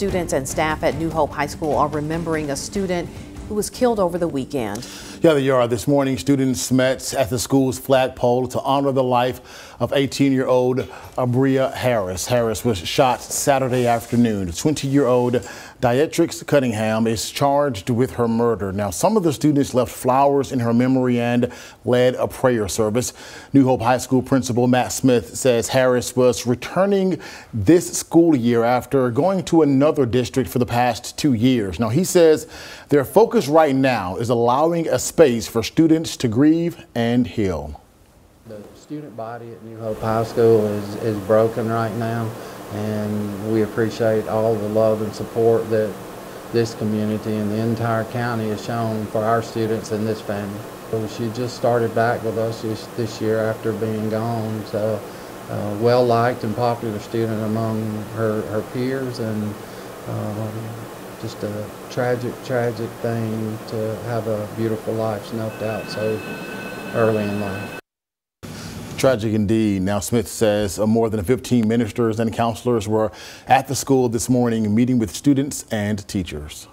students and staff at New Hope High School are remembering a student who was killed over the weekend. Yeah, they are. This morning, students met at the school's flagpole to honor the life of 18-year-old Abria Harris. Harris was shot Saturday afternoon. 20-year-old Dietrix Cunningham is charged with her murder. Now, some of the students left flowers in her memory and led a prayer service. New Hope High School principal Matt Smith says Harris was returning this school year after going to another district for the past two years. Now, he says their focus right now is allowing a space for students to grieve and heal. The student body at New Hope High School is, is broken right now and we appreciate all the love and support that this community and the entire county has shown for our students and this family. She just started back with us this, year after being gone. So uh, well liked and popular student among her, her peers and um, just a tragic, tragic thing to have a beautiful life snuffed out so early in life. Tragic indeed. Now, Smith says uh, more than 15 ministers and counselors were at the school this morning meeting with students and teachers.